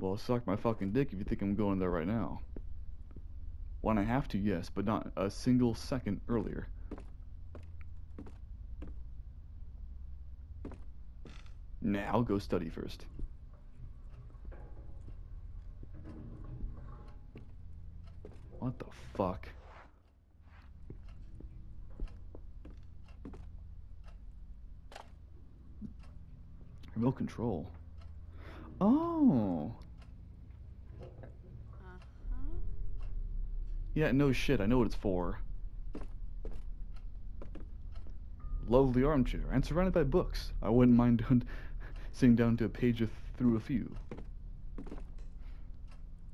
Well, suck my fucking dick if you think I'm going there right now. When I have to, yes, but not a single second earlier. Now go study first. What the fuck? Remote control. Oh. Yeah, no shit, I know what it's for. Lovely armchair, and surrounded by books. I wouldn't mind sitting down to a page through a few.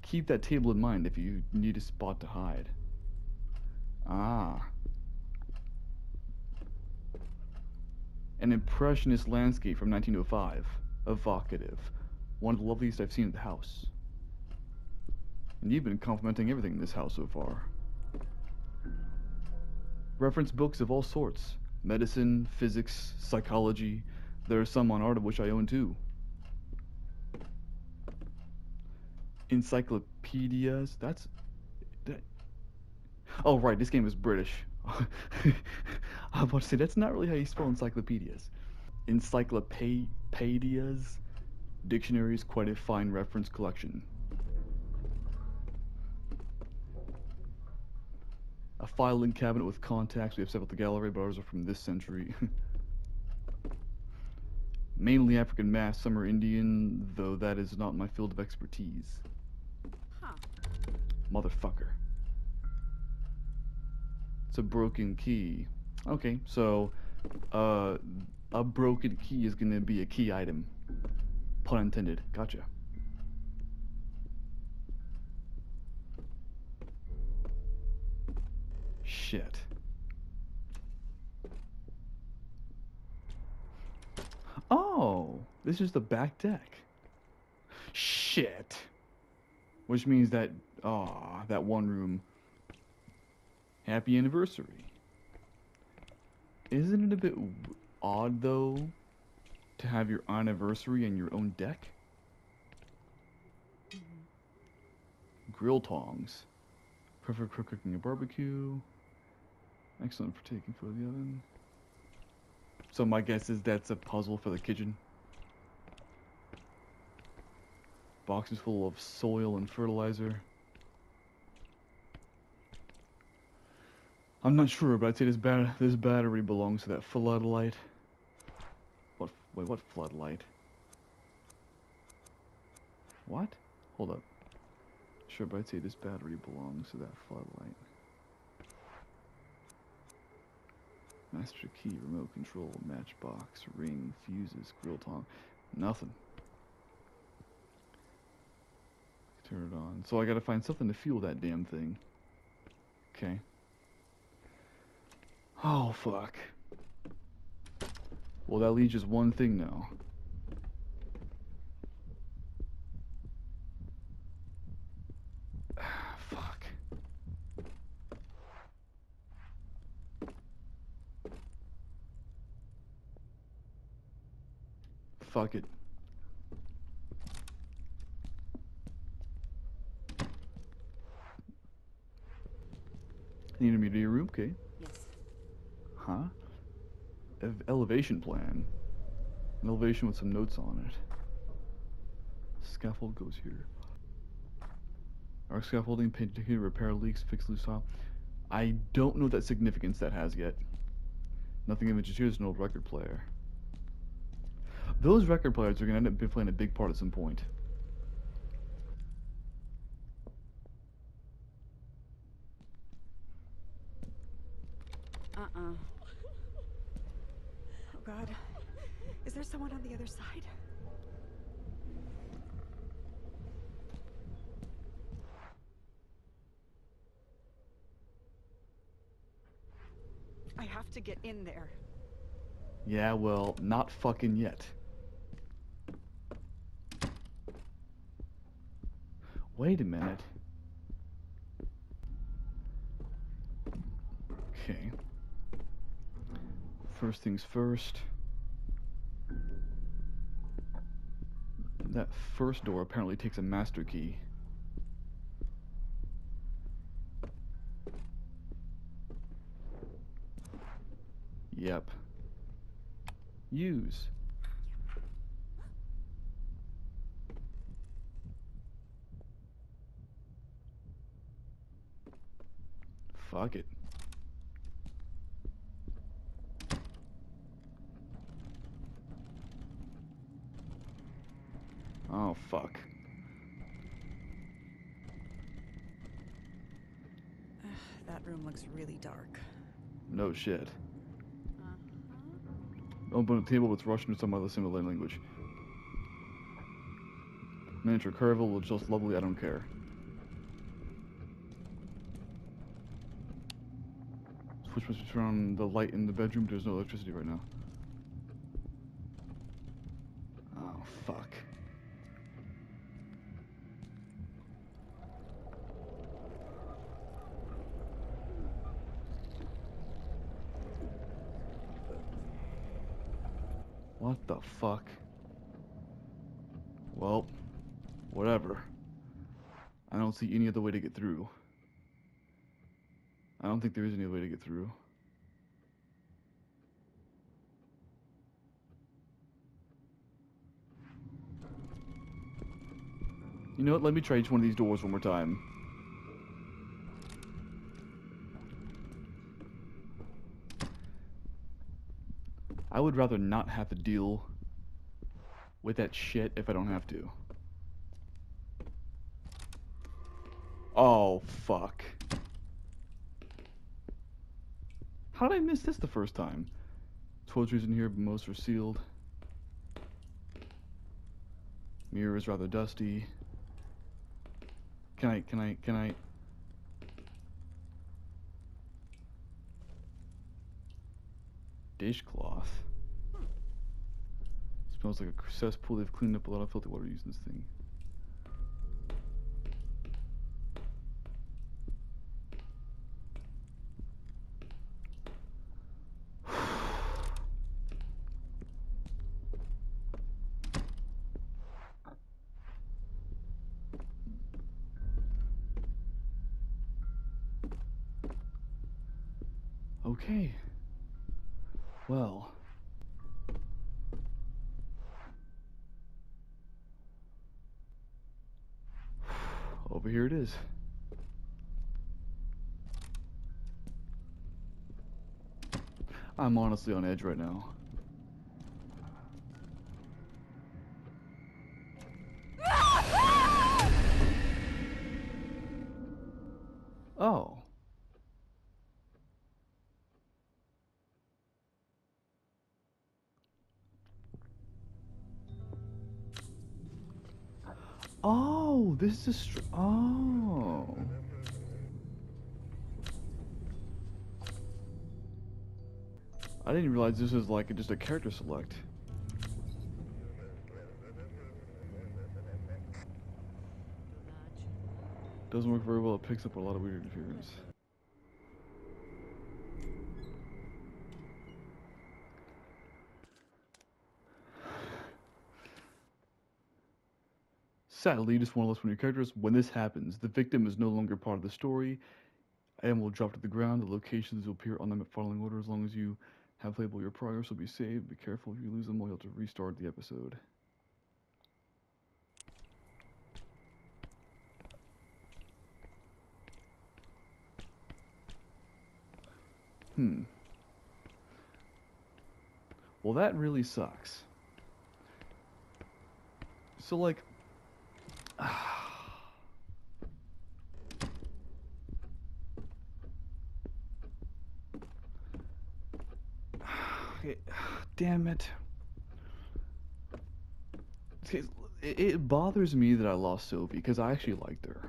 Keep that table in mind if you need a spot to hide. Ah. An impressionist landscape from 1905. Evocative. One of the loveliest I've seen at the house. And you've been complimenting everything in this house so far. Reference books of all sorts medicine, physics, psychology. There are some on art of which I own too. Encyclopedias? That's. That, oh, right, this game is British. I was about to say, that's not really how you spell encyclopedias. Encyclopedias? Dictionaries, quite a fine reference collection. A filing cabinet with contacts. We have several at the gallery, but ours are from this century. Mainly African mass, some are Indian, though that is not my field of expertise. Huh. Motherfucker. It's a broken key. Okay, so, uh, a broken key is gonna be a key item. Pun intended. Gotcha. Shit. Oh, this is the back deck. Shit. Which means that, ah, that one room. Happy anniversary. Isn't it a bit odd, though, to have your anniversary in your own deck? Grill tongs. Perfect for cooking a barbecue. Excellent for taking of the oven. So my guess is that's a puzzle for the kitchen. Boxes full of soil and fertilizer. I'm not sure, but I'd say this bat this battery belongs to that floodlight. What? Wait, what floodlight? What? Hold up. Sure, but I'd say this battery belongs to that floodlight. Master key, remote control, matchbox, ring, fuses, grill tong. Nothing. Turn it on. So I gotta find something to fuel that damn thing. Okay. Oh, fuck. Well, that leaves just one thing now. fuck. Fuck it. Need me to your room, okay? Yes. Huh? Ev- elevation plan. An elevation with some notes on it. Scaffold goes here. Our scaffolding painted here, repair leaks, fix loose tile. I don't know what that significance that has yet. Nothing images here, there's old record player. Those record players are gonna end up playing a big part at some point. Uh-uh. Oh, God. Is there someone on the other side? I have to get in there. Yeah, well, not fucking yet. Wait a minute. Okay. First things first. That first door apparently takes a master key. Yep. Use. Fuck it. Oh, fuck. that room looks really dark. No shit. Uh-huh. Open a table with Russian or some other similar language. Miniature caravel looks just lovely, I don't care. Must be turned on the light in the bedroom, there's no electricity right now. Oh, fuck. What the fuck? Well, whatever. I don't see any other way to get through. I don't think there is any way to get through. You know what? Let me try each one of these doors one more time. I would rather not have to deal with that shit if I don't have to. Oh, fuck. How did I miss this the first time? Toiletries in here, but most are sealed. Mirror is rather dusty. Can I, can I, can I... Dishcloth. Smells like a cesspool. They've cleaned up a lot of filthy water using this thing. Well. Over here it is. I'm honestly on edge right now. This is str- oh. I didn't realize this is like just a character select. Doesn't work very well. It picks up a lot of weird interference. Sadly, just want to one of your characters. When this happens, the victim is no longer part of the story and will drop to the ground. The locations will appear on them at following order. As long as you have playable, your progress will be saved. Be careful if you lose them, or you'll have to restart the episode. Hmm. Well, that really sucks. So, like, Okay, Damn it. It, it bothers me that I lost Sophie because I actually liked her.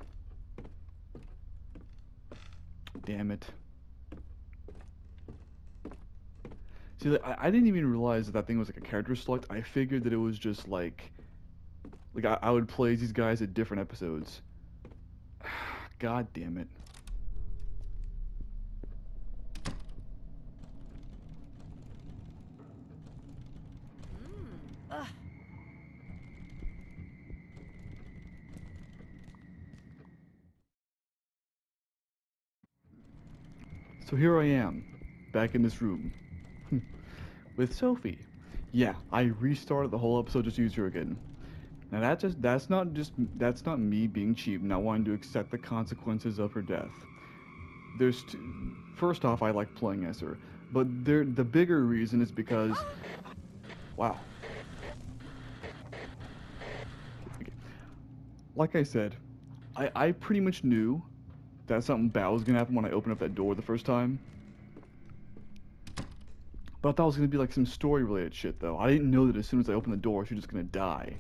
Damn it. See, I, I didn't even realize that that thing was like a character select. I figured that it was just like, like I, I would play these guys at different episodes. God damn it. So here I am, back in this room. with Sophie. Yeah, I restarted the whole episode just to use her again. Now that just that's not just that's not me being cheap, not wanting to accept the consequences of her death. There's first off, I like playing as her, but there the bigger reason is because, wow. Like I said, I I pretty much knew that something bad was gonna happen when I opened up that door the first time. But I thought it was gonna be like some story related shit though. I didn't know that as soon as I opened the door, she was just gonna die.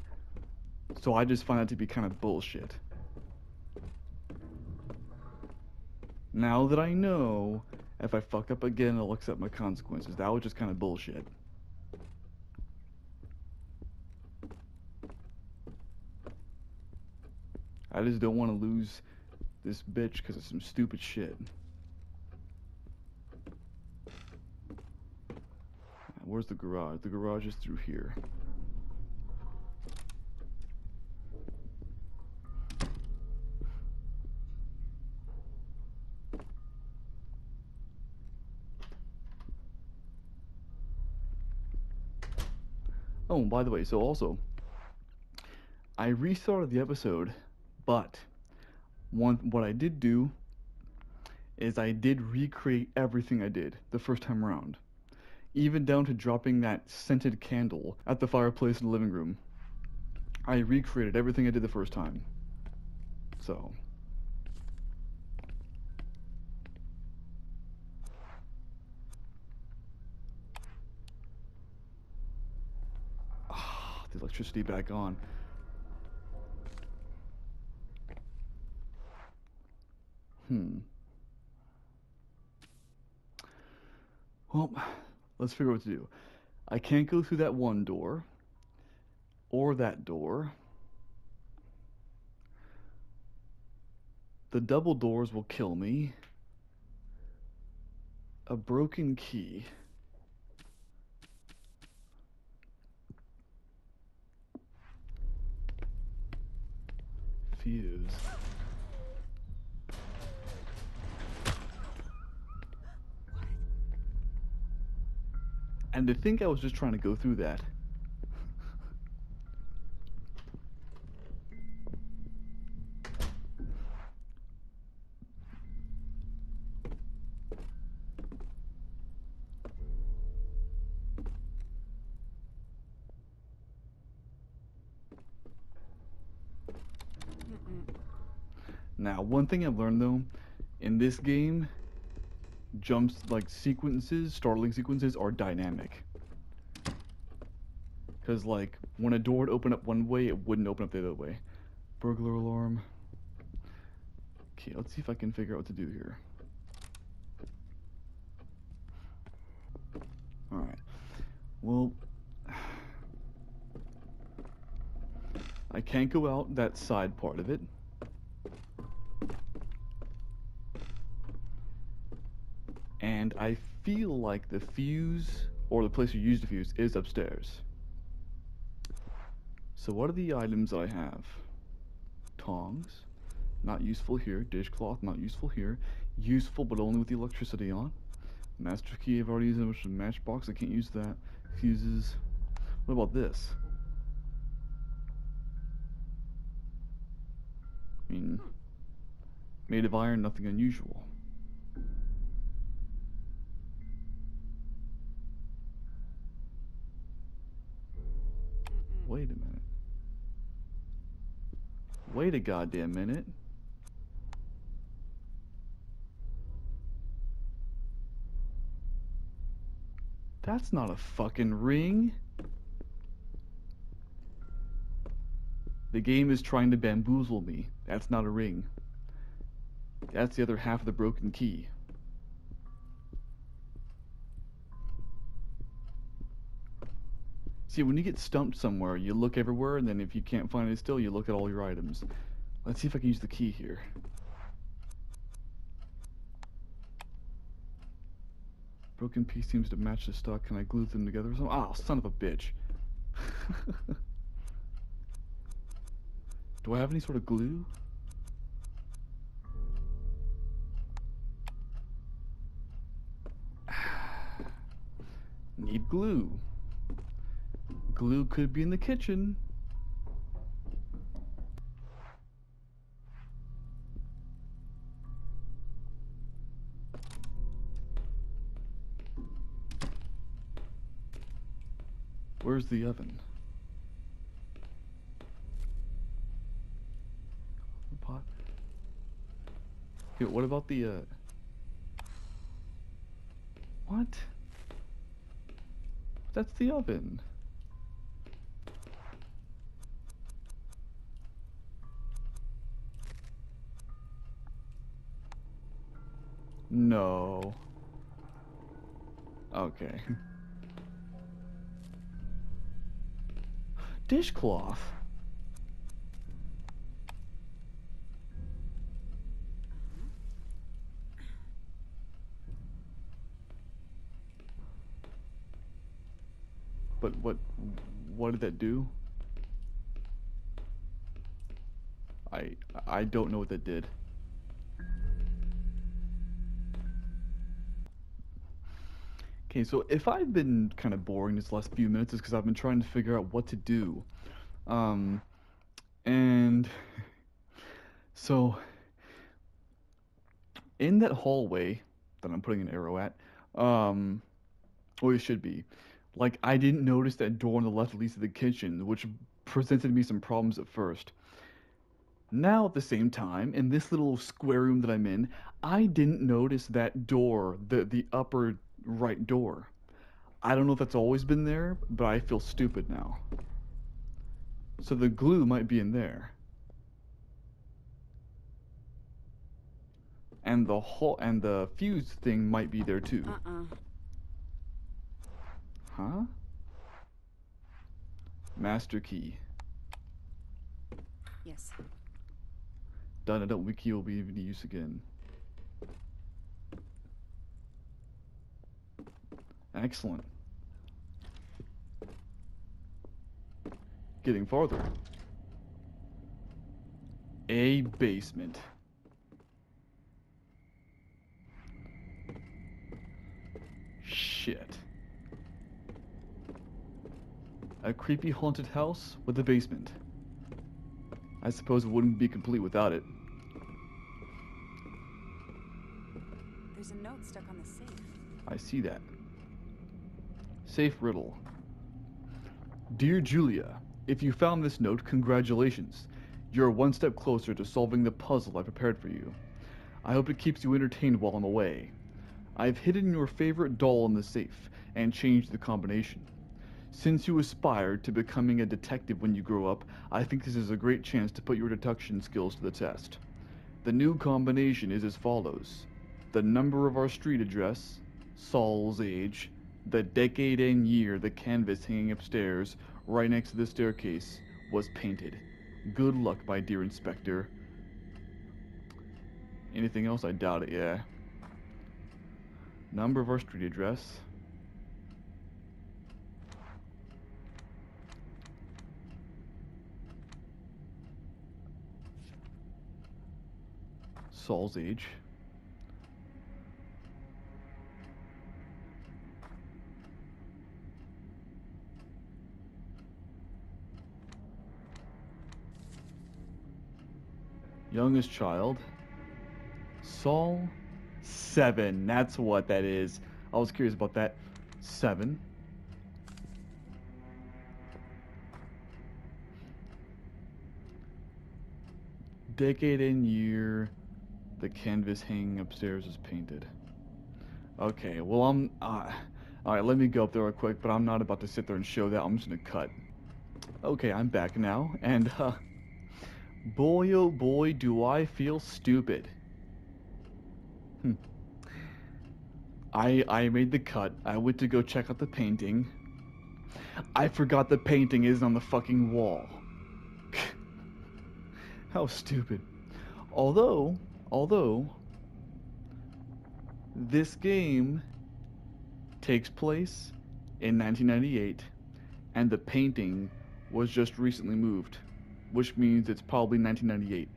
So I just find that to be kind of bullshit. Now that I know, if I fuck up again, I'll accept my consequences. That was just kind of bullshit. I just don't want to lose this bitch because of some stupid shit. Where's the garage? The garage is through here. Oh, by the way, so also, I restarted the episode, but one what I did do is I did recreate everything I did the first time around, even down to dropping that scented candle at the fireplace in the living room. I recreated everything I did the first time. So. Ah, the electricity back on. Hmm. Well, let's figure out what to do. I can't go through that one door. Or that door. The double doors will kill me. A broken key. Fuse. And to think I was just trying to go through that. Now, one thing I've learned though, in this game, jumps like sequences, startling sequences are dynamic. Cause like when a door would open up one way, it wouldn't open up the other way. Burglar alarm. Okay, let's see if I can figure out what to do here. Alright. Well, I can't go out that side part of it. And I feel like the fuse, or the place you use the fuse, is upstairs. So what are the items I have? Tongs, not useful here. Dishcloth, not useful here. Useful, but only with the electricity on. Master key, I've already used it, matchbox. I can't use that. Fuses. What about this? I mean, made of iron, nothing unusual. Wait a minute. Wait a goddamn minute. That's not a fucking ring. The game is trying to bamboozle me. That's not a ring. That's the other half of the broken key. See, when you get stumped somewhere, you look everywhere, and then if you can't find it still, you look at all your items. Let's see if I can use the key here. Broken piece seems to match the stock. Can I glue them together? Or something? Oh, son of a bitch. Do I have any sort of glue? need glue. Glue could be in the kitchen. Where's the oven? Pot. Here, what about the, uh... What? That's the oven. No. Okay. Dishcloth. But what what did that do? I I don't know what that did. Okay, so if I've been kind of boring this last few minutes, it's because I've been trying to figure out what to do. Um, and so in that hallway that I'm putting an arrow at, um, or it should be, like I didn't notice that door on the left leads to the kitchen, which presented me some problems at first. Now, at the same time, in this little square room that I'm in, I didn't notice that door, the the upper right door. I don't know if that's always been there, but I feel stupid now. So the glue might be in there. And the whole and the fuse thing might be there too. Uh-uh. Huh? Master key. Yes. Done. I don't wiki will be in use again. Excellent. Getting farther. A basement. Shit. A creepy haunted house with a basement. I suppose it wouldn't be complete without it. There's a note stuck on the safe. I see that. Safe riddle. Dear Julia, if you found this note, congratulations. You're one step closer to solving the puzzle I prepared for you. I hope it keeps you entertained while I'm away. I've hidden your favorite doll in the safe and changed the combination. Since you aspired to becoming a detective when you grow up, I think this is a great chance to put your deduction skills to the test. The new combination is as follows the number of our street address, Saul's age, the decade and year the canvas hanging upstairs, right next to the staircase, was painted. Good luck, my dear inspector. Anything else? I doubt it, yeah. Number of our street address. Saul's age. Youngest child. Saul. Seven. That's what that is. I was curious about that. Seven. Decade and year. The canvas hanging upstairs is painted. Okay, well I'm. Uh, Alright, let me go up there real quick, but I'm not about to sit there and show that. I'm just gonna cut. Okay, I'm back now, and uh, boy oh boy do I feel stupid. Hmm. I I made the cut. I went to go check out the painting. I forgot the painting is on the fucking wall. How stupid. Although, although this game takes place in 1998 and the painting was just recently moved, which means it's probably 1998.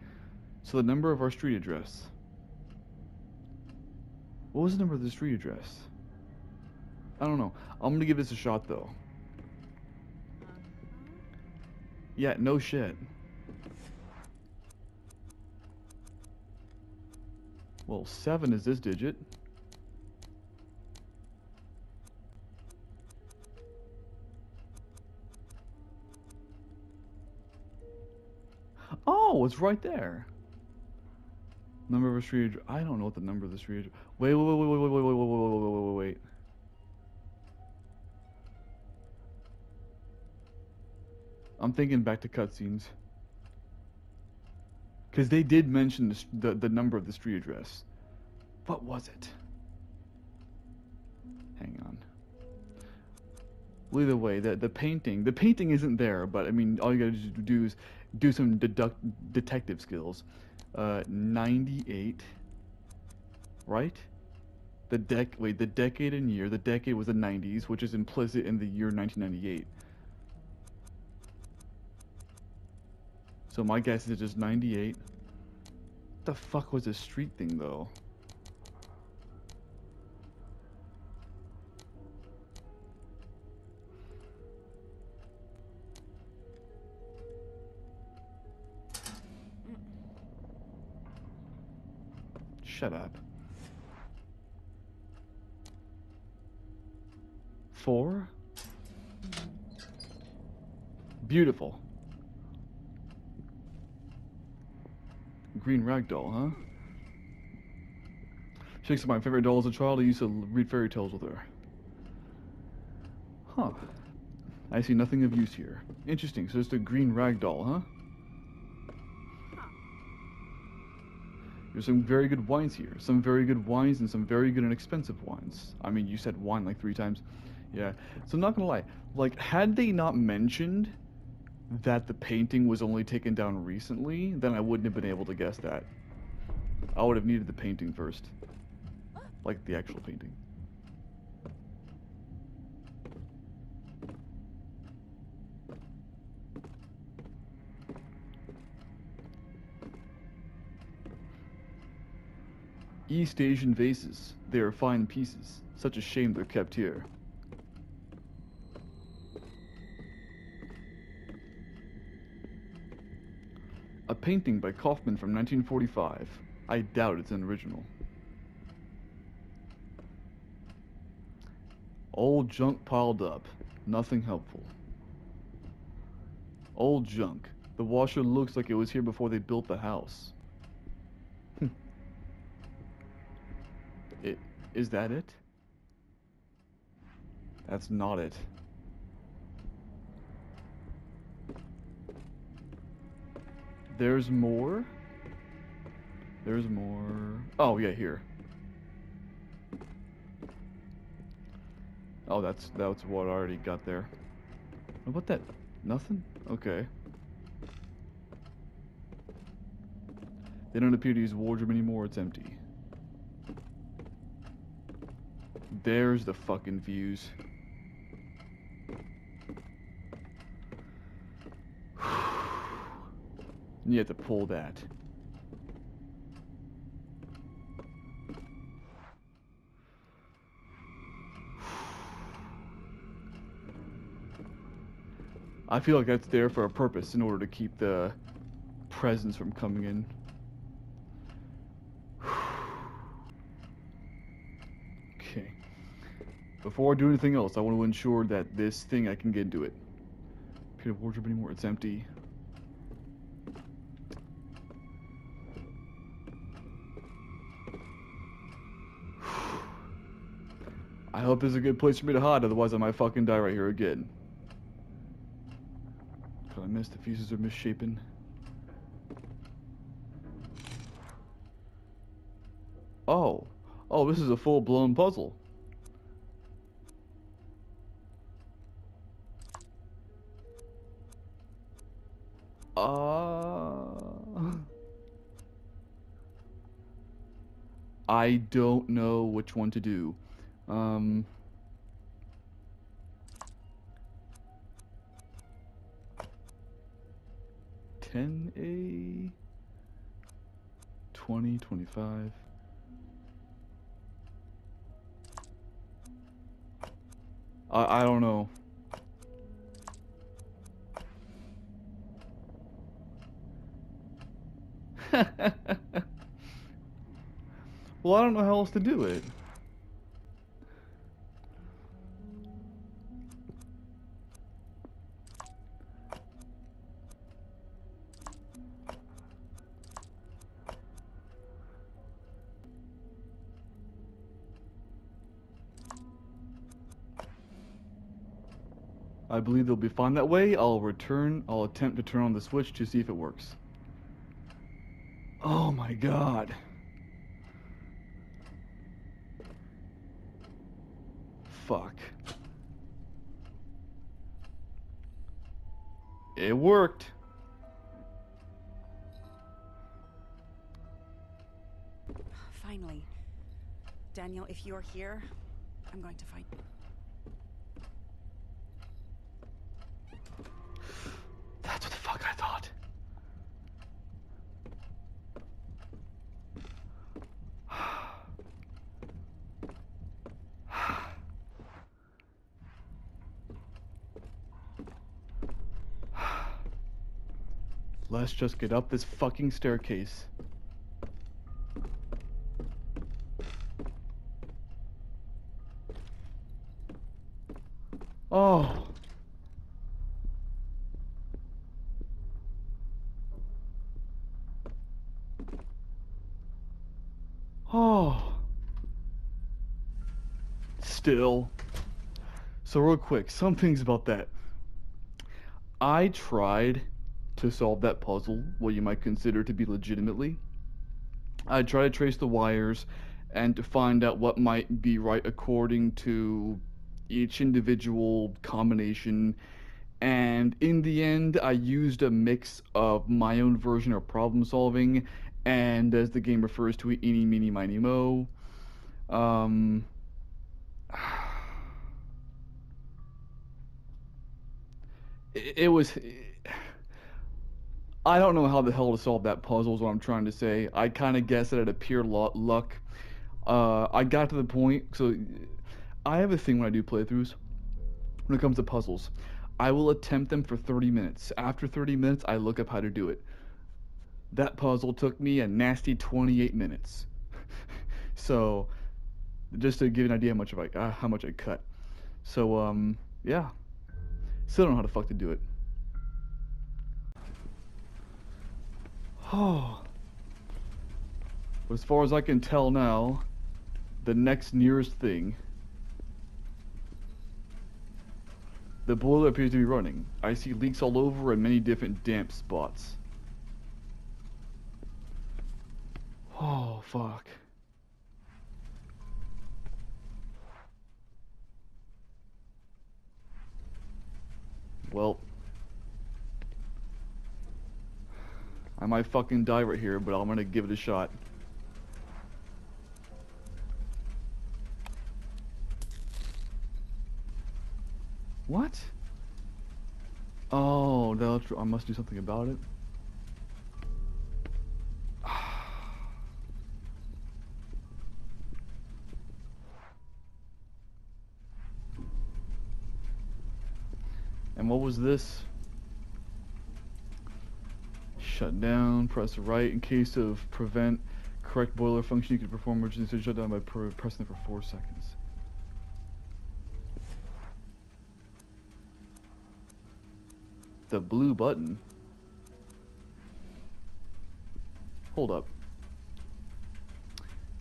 So the number of our street address. What was the number of the street address? I don't know. I'm gonna give this a shot though. Yeah, no shit. Well, seven is this digit. Oh, it's right there. Number of a street. I don't know what the number of the street. Wait, wait, wait, wait, wait, wait, wait, wait, wait, wait, wait, wait. I'm thinking back to cutscenes. Because they did mention the, the the number of the street address. What was it? Hang on. Either way, the the painting the painting isn't there, but I mean, all you gotta do is do some deduct detective skills. Uh, 98. Right? The dec wait the decade and year. The decade was the 90s, which is implicit in the year 1998. So my guess is just 98. What the fuck was this street thing though? Shut up. Four? Beautiful. Green ragdoll, huh? Shakes my favorite doll as a child. I used to read fairy tales with her. Huh. I see nothing of use here. Interesting. So it's a green ragdoll, huh? There's some very good wines here. Some very good wines and some very good and expensive wines. I mean, you said wine like three times. Yeah. So I'm not gonna lie. Like, had they not mentioned that the painting was only taken down recently, then I wouldn't have been able to guess that. I would have needed the painting first. Like the actual painting. East Asian vases. They are fine pieces. Such a shame they're kept here. A painting by Kaufman from 1945. I doubt it's an original. Old junk piled up. Nothing helpful. Old junk. The washer looks like it was here before they built the house. it is that it? That's not it. There's more. There's more. Oh, yeah, here. Oh, that's that's what I already got there. Oh, what about that? Nothing? Okay. They don't appear to use wardrobe anymore, it's empty. There's the fucking views. you have to pull that. I feel like that's there for a purpose in order to keep the presence from coming in. Okay. Before I do anything else, I want to ensure that this thing I can get into it. Appear to wardrobe anymore, it's empty. I hope this is a good place for me to hide, otherwise I might fucking die right here again. I miss? The fuses are misshapen. Oh. Oh, this is a full-blown puzzle. I don't know which one to do. Um... Ten A twenty twenty five. I I don't know. well, I don't know how else to do it. I believe they'll be fine that way. I'll return, I'll attempt to turn on the switch to see if it works. Oh my god. Fuck. It worked. Finally. Daniel, if you're here, I'm going to find. That's what the fuck I thought. Let's just get up this fucking staircase. Oh. Oh. Still. So real quick, some things about that. I tried to solve that puzzle, what you might consider to be legitimately. I try to trace the wires and to find out what might be right according to each individual combination. And in the end, I used a mix of my own version of problem solving and, as the game refers to it, eeny, meeny, miny, mo. Um, it, it was. I don't know how the hell to solve that puzzle, is what I'm trying to say. I kind of guess that it appeared luck. Uh, I got to the point, so I have a thing when I do playthroughs. When it comes to puzzles, I will attempt them for 30 minutes. After 30 minutes, I look up how to do it. That puzzle took me a nasty 28 minutes. so, just to give you an idea how much of I uh, how much I cut. So, um, yeah. Still don't know how the fuck to do it. Oh. As far as I can tell now, the next nearest thing The boiler appears to be running. I see leaks all over and many different damp spots. Oh, fuck. Well. I might fucking die right here, but I'm gonna give it a shot. What? Oh, that's I must do something about it. And what was this? Shut down, press right in case of prevent correct boiler function. You can perform emergency shutdown by pressing it for four seconds. the blue button. Hold up.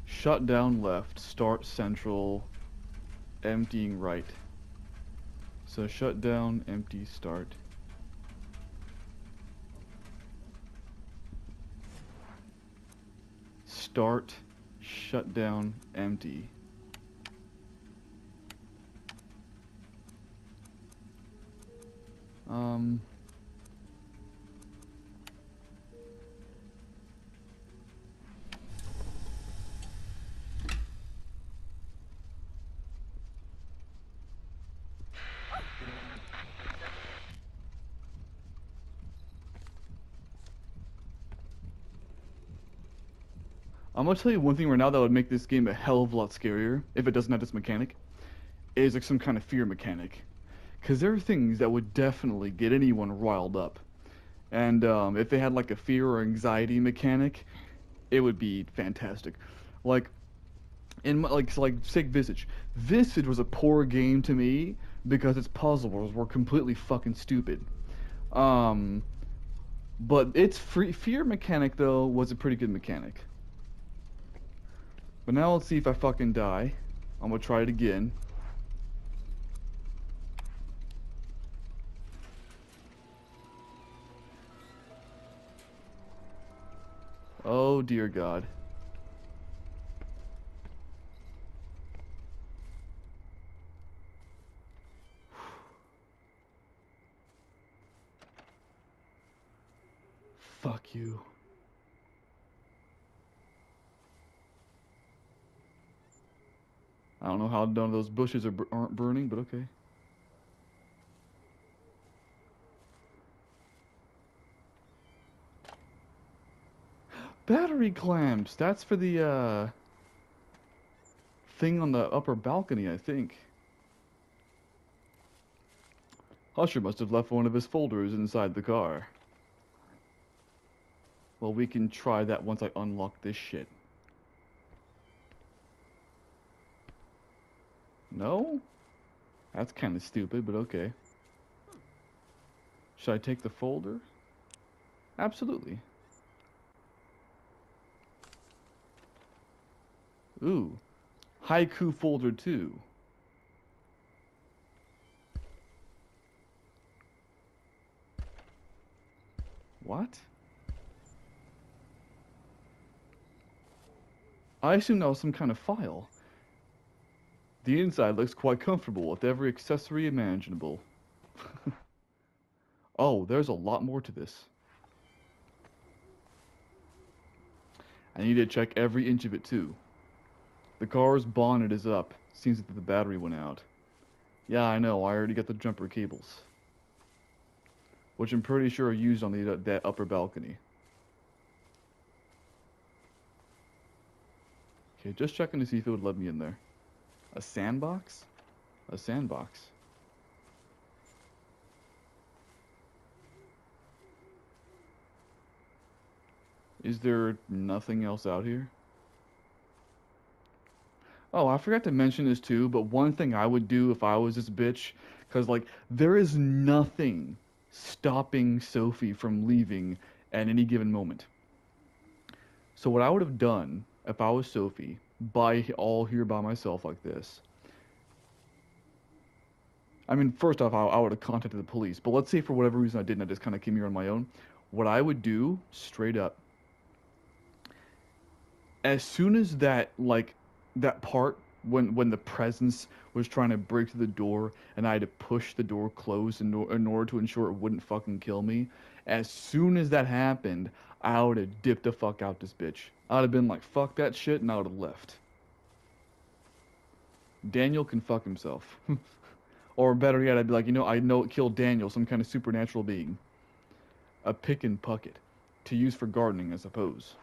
Shut down left, start central, emptying right. So shut down, empty, start. Start, shut down, empty. Um... I'm gonna tell you one thing right now that would make this game a hell of a lot scarier if it doesn't have this mechanic. is like some kind of fear mechanic, because there are things that would definitely get anyone riled up, and um, if they had like a fear or anxiety mechanic, it would be fantastic. Like in my, like like Sick Visage, Visage was a poor game to me because its puzzles were completely fucking stupid. Um, but its free, fear mechanic though was a pretty good mechanic. But now let's see if I fucking die. I'm gonna try it again. Oh dear God. Fuck you. I don't know how none of those bushes are, aren't burning, but okay. Battery clamps! That's for the, uh, thing on the upper balcony, I think. Husher must have left one of his folders inside the car. Well, we can try that once I unlock this shit. No? That's kind of stupid, but okay. Should I take the folder? Absolutely. Ooh. Haiku folder 2. What? I assume that was some kind of file. The inside looks quite comfortable with every accessory imaginable. oh, there's a lot more to this. I need to check every inch of it too. The car's bonnet is up. Seems that the battery went out. Yeah, I know. I already got the jumper cables. Which I'm pretty sure are used on the, uh, that upper balcony. Okay, just checking to see if it would let me in there. A sandbox? A sandbox. Is there nothing else out here? Oh, I forgot to mention this too, but one thing I would do if I was this bitch, because, like, there is nothing stopping Sophie from leaving at any given moment. So what I would have done if I was Sophie, by all here by myself like this. I mean, first off, I, I would have contacted the police, but let's say for whatever reason I didn't, I just kind of came here on my own. What I would do, straight up, as soon as that, like, that part when when the presence was trying to break through the door and I had to push the door closed in, in order to ensure it wouldn't fucking kill me. As soon as that happened, I would have dipped the fuck out this bitch. I'd have been like, fuck that shit, and I would have left. Daniel can fuck himself. or better yet, I'd be like, you know, I know it killed Daniel, some kind of supernatural being. A pick and pucket. To use for gardening, I suppose.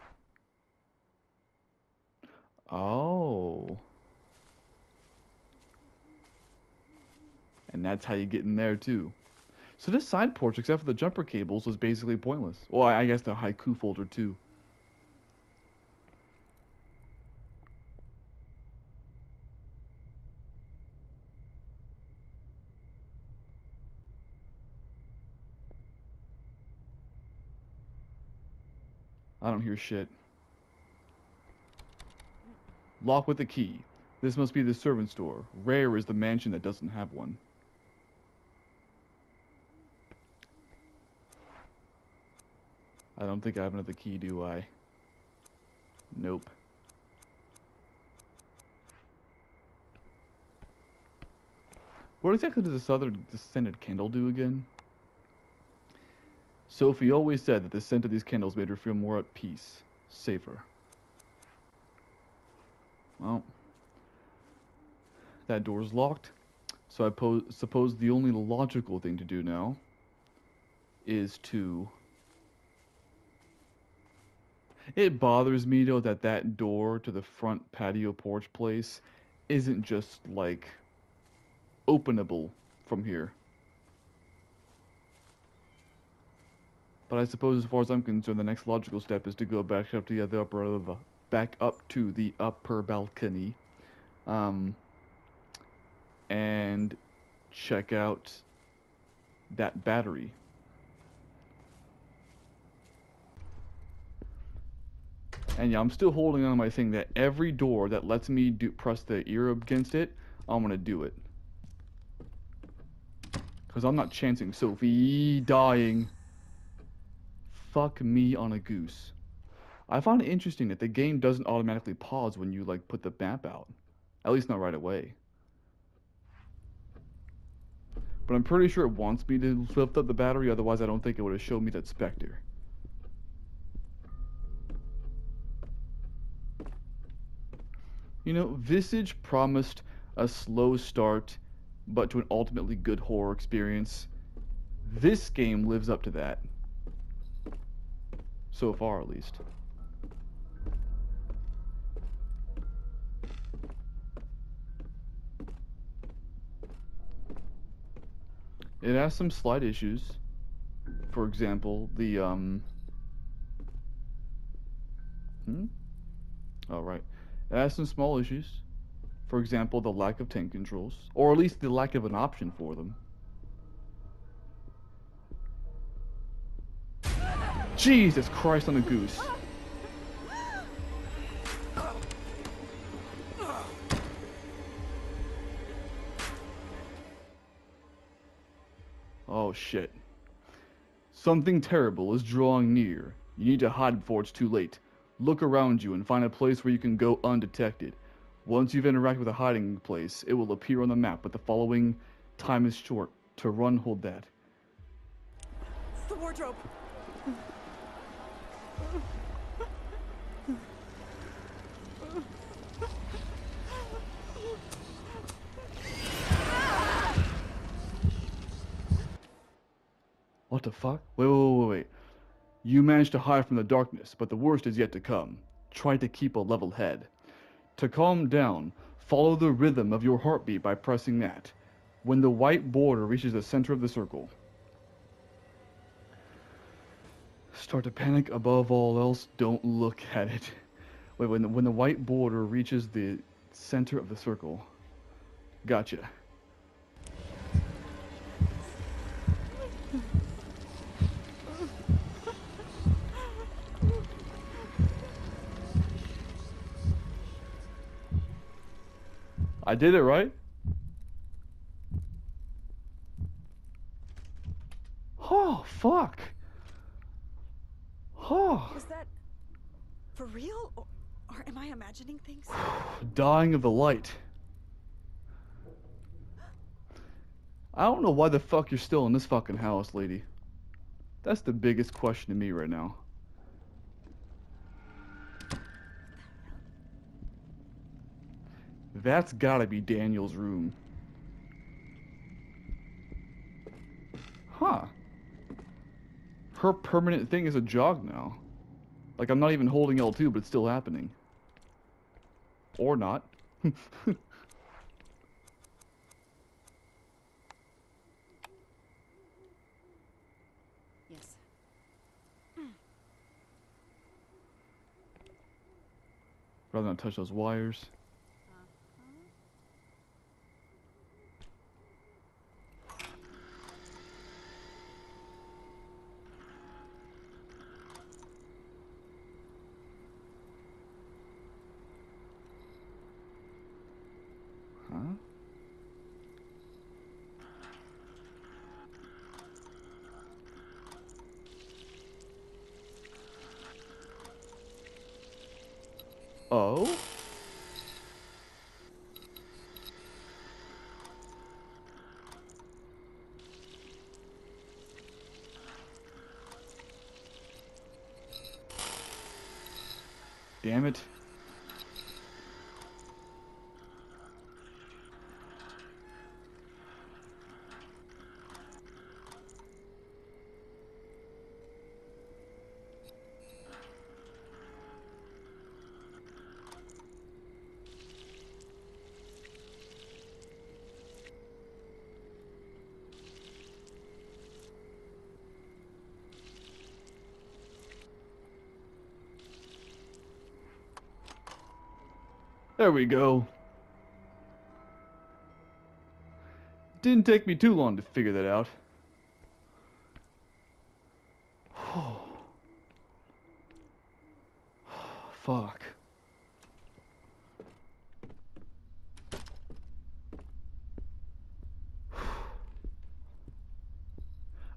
Oh. And that's how you get in there, too. So this side porch, except for the jumper cables, was basically pointless. Well, I guess the haiku folder, too. I don't hear shit. Lock with a key. This must be the servant's door. Rare is the mansion that doesn't have one. I don't think I have another key, do I? Nope. What exactly does this other scented candle do again? Sophie always said that the scent of these candles made her feel more at peace, safer. Well, that door's locked, so I suppose the only logical thing to do now is to... It bothers me, though, that that door to the front patio porch place isn't just, like, openable from here. But I suppose, as far as I'm concerned, the next logical step is to go back up to the upper of back up to the upper balcony, um, and check out that battery. And yeah, I'm still holding on to my thing that every door that lets me do press the ear against it, I'm gonna do it. Cause I'm not chancing Sophie dying. Fuck me on a goose. I find it interesting that the game doesn't automatically pause when you like put the map out. At least not right away. But I'm pretty sure it wants me to lift up the battery, otherwise I don't think it would have showed me that Spectre. You know, Visage promised a slow start, but to an ultimately good horror experience. This game lives up to that. So far, at least. It has some slight issues. For example, the, um... Hmm? Oh, right. It has some small issues. For example, the lack of tank controls. Or at least the lack of an option for them. Jesus Christ on a goose. Oh shit. Something terrible is drawing near. You need to hide before it's too late. Look around you and find a place where you can go undetected. Once you've interacted with a hiding place, it will appear on the map, but the following time is short. To run, hold that. It's the wardrobe. What the fuck? Wait, wait, wait, wait. You managed to hide from the darkness, but the worst is yet to come. Try to keep a level head. To calm down, follow the rhythm of your heartbeat by pressing that. When the white border reaches the center of the circle, start to panic above all else, don't look at it. Wait, when the, when the white border reaches the center of the circle. Gotcha. I did it right? Oh, fuck. Oh. Was that for real? Or, or am I imagining things? Dying of the light. I don't know why the fuck you're still in this fucking house, lady. That's the biggest question to me right now. That's gotta be Daniel's room. Huh. Her permanent thing is a jog now. Like, I'm not even holding L2, but it's still happening. Or not. Yes. Rather not touch those wires. There we go. Didn't take me too long to figure that out. Fuck.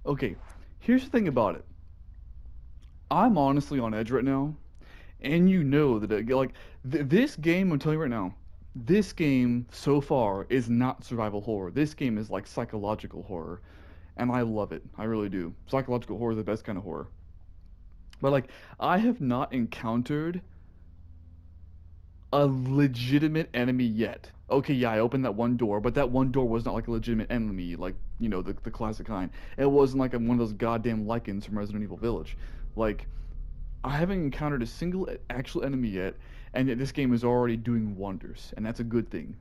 okay, here's the thing about it. I'm honestly on edge right now, and you know that it, like th- this game. I'm telling you right now, this game so far is not survival horror. This game is like psychological horror, and I love it. I really do. Psychological horror is the best kind of horror. But like, I have not encountered a legitimate enemy yet. Okay, yeah, I opened that one door, but that one door was not like a legitimate enemy, like, you know, the, the classic kind. It wasn't like one of those goddamn Lycans from Resident Evil Village. Like, I haven't encountered a single uh, actual enemy yet, and yet this game is already doing wonders, and that's a good thing.